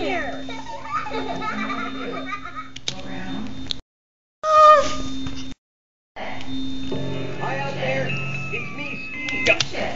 here. Hi out there. It's me, Steve.